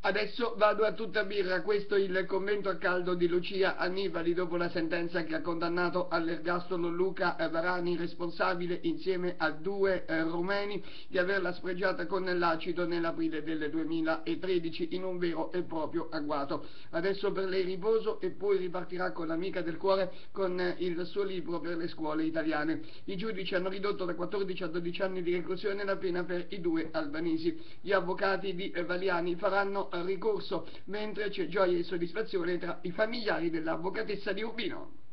Adesso vado a tutta birra, questo è il commento a caldo di Lucia Annibali dopo la sentenza che ha condannato all'ergastolo Luca Varani, responsabile insieme a due eh, rumeni di averla spregiata con l'acido nell'aprile del 2013 in un vero e proprio agguato. Adesso per lei riposo e poi ripartirà con l'amica del cuore con eh, il suo libro per le scuole italiane. I giudici hanno ridotto da 14 a 12 anni di reclusione la pena per i due albanesi. Gli avvocati di Valiani faranno ricorso, mentre c'è gioia e soddisfazione tra i familiari dell'avvocatessa di Urbino.